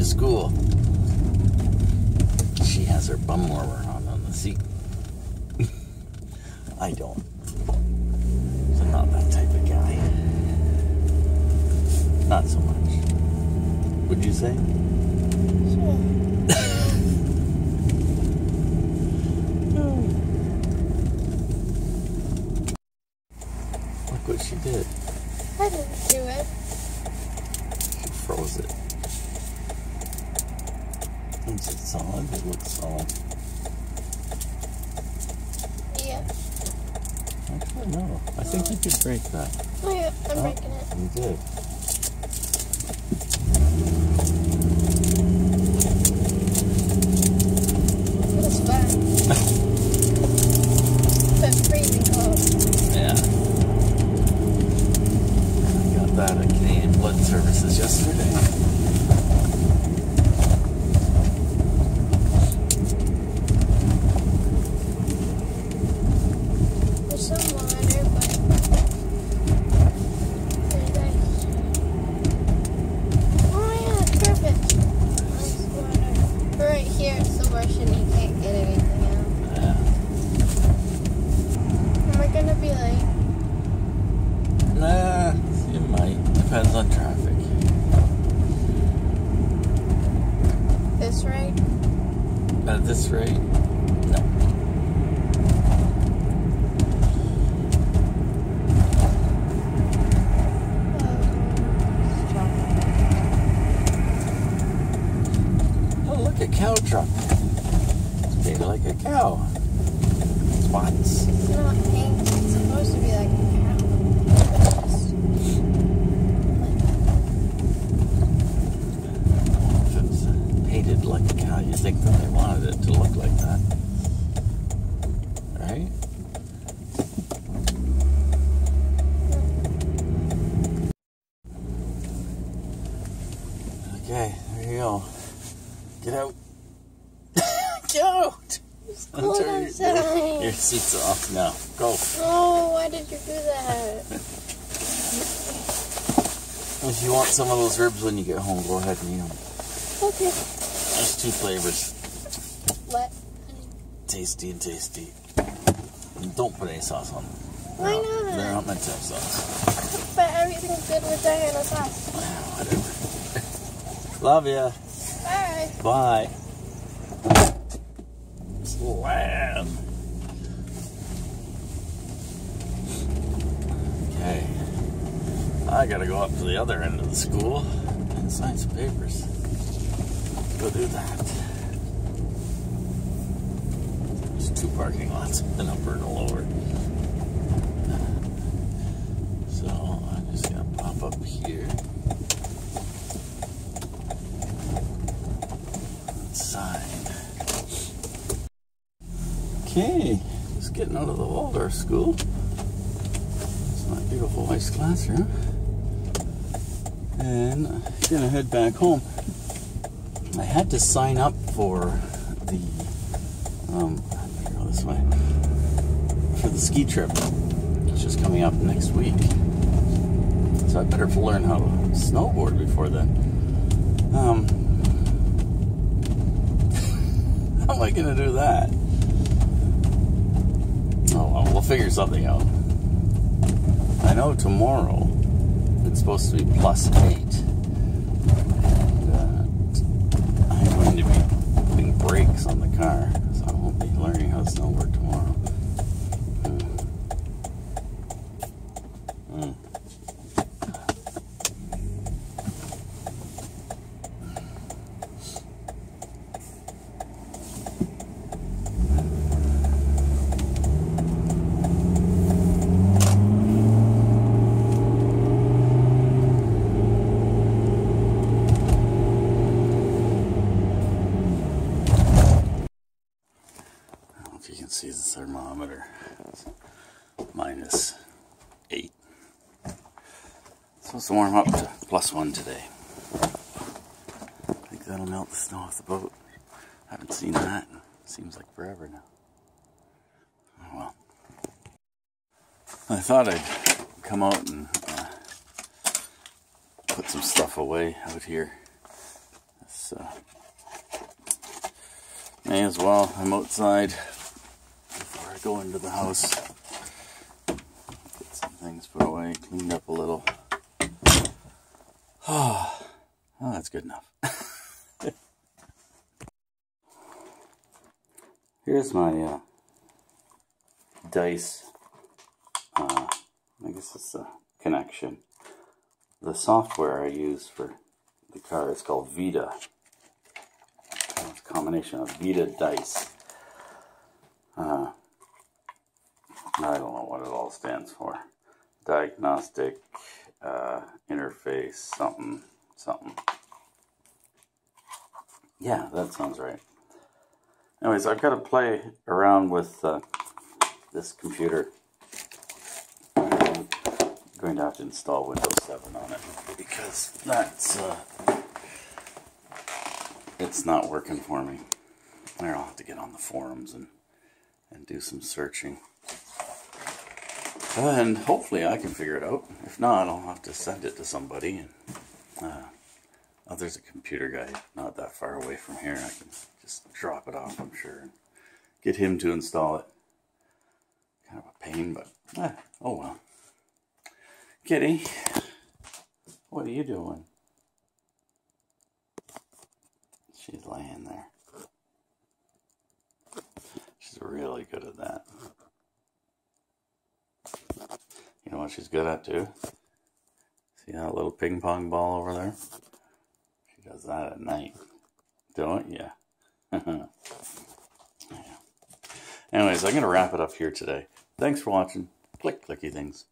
to school. She has her bum warmer on on the seat. I don't. I'm not that type of guy. Not so much. Would you say? Look what she did. I didn't do it. She froze it. Is it solid? It looks solid. Yeah. Actually, no. I think you could break that. Oh, yeah, I'm Oh, breaking it. You did. It's fine. but freezing cold. Yeah. I got that at Canadian Blood Services yesterday. There's some water, but there's ice. Oh yeah, it's perfect. Nice water. But right here, it's the worst and you can't get anything out. Yeah. Am I gonna be late? Nah, you might. Depends on traffic. This right? At this rate, no. Oh, oh look, a cow truck. It's like a cow. Spots. It's not pink. It's supposed to be like a cow. It's just- If it was painted like a cow, you think that they wanted it to look like that. Right? Okay, there you go. Get out. Get out! cold Turn your- seat's off now. Go. Oh, why did you do that? If you want some of those ribs when you get home, go ahead and eat them. Okay. There's two flavors. What? Tasty and tasty. And don't put any sauce on them. Why They're not- not? They're not meant to have sauce. But everything's good with Diana sauce. Whatever. Love ya. Bye. Bye. Slam. Okay. I gotta go up to the other end of the school and sign some papers. Go do that. There's two parking lots an upper and a lower. So I'm just gonna pop up here. Sign. Okay, just getting out of the Waldorf school. It's my beautiful wife's classroom. And I'm gonna head back home. I had to sign up for the um go this way. For the ski trip. It's just coming up next week. So I better learn how to snowboard before then. Um how am I gonna do that? Oh well, we'll figure something out. I know tomorrow it's supposed to be plus eight. And, I'm going to be putting brakes on the car, so I won't be learning how to snowboard tomorrow. Can see the thermometer. Minus eight. It's supposed to warm up to plus one today. I think that'll melt the snow off the boat. I haven't seen that. Seems like forever now. Oh well. I thought I'd come out and uh, put some stuff away out here. Uh, may as well. I'm outside go into the house. Get some things put away, cleaned up a little. Oh, well, that's good enough. Here's my uh, DiCE. Uh, I guess it's a connection. The software I use for the car is called VIDA. It's a combination of VIDA DiCE. Uh, I don't know what it all stands for. Diagnostic uh, interface, something, something. Yeah, that sounds right. Anyways, I've got to play around with uh, this computer. I'm going to have to install Windows 7 on it because that's uh, it's not working for me. I'll have to get on the forums and and do some searching. And hopefully I can figure it out. If not, I'll have to send it to somebody. And uh, oh, there's a computer guy not that far away from here. I can just drop it off, I'm sure, and get him to install it. Kind of a pain, but eh, oh well. Kitty, what are you doing? She's laying there. She's really good at that. You know she's good at too? See that little ping pong ball over there? She does that at night. Don't you? yeah. Anyways, I'm going to wrap it up here today. Thanks for watching. Click clicky things.